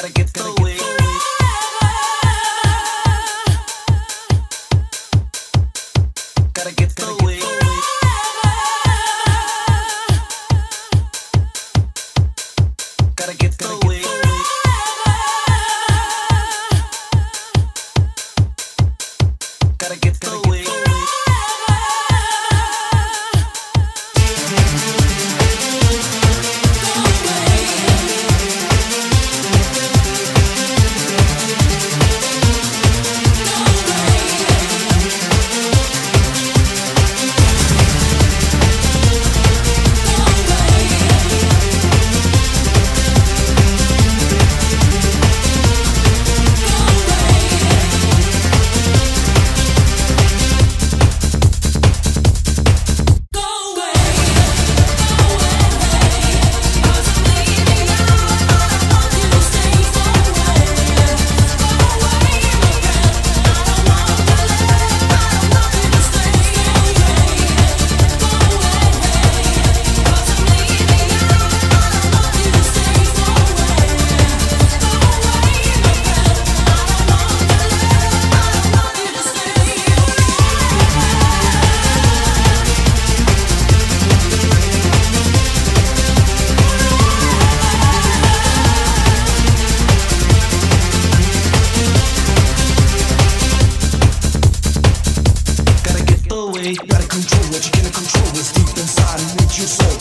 Gotta get through control what you cannot control is deep inside and with your soul.